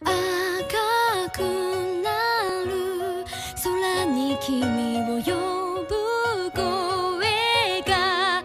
赤くなる空に君を呼ぶ声が